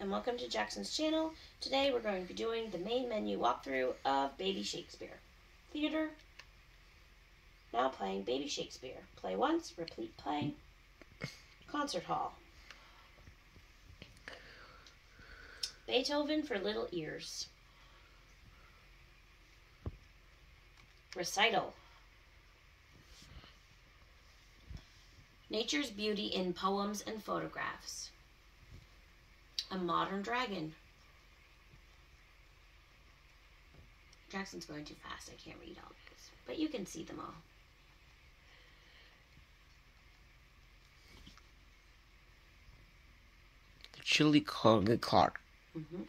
and welcome to Jaxson's channel. Today we're going to be doing the main menu walkthrough of Baby Shakespeare. Theater, now playing Baby Shakespeare. Play once, repeat play. Concert hall. Beethoven for little ears. Recital. Nature's beauty in poems and photographs. A modern dragon. Jaxson's going too fast. I can't read all these, but you can see them all. Julie Clark. Mm-hmm.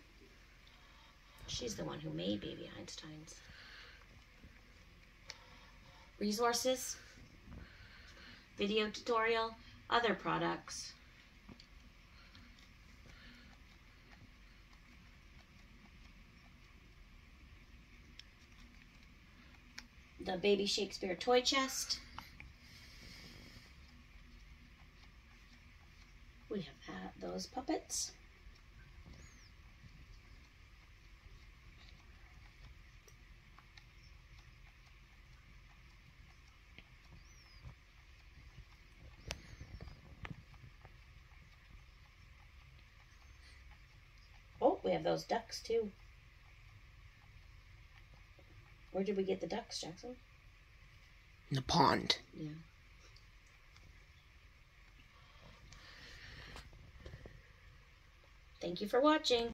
She's the one who made Baby Einstein's. Resources, video tutorial, other products. The Baby Shakespeare toy chest. We have those puppets. Oh, we have those ducks too. Where did we get the ducks, Jaxson? In the pond. Yeah. Thank you for watching.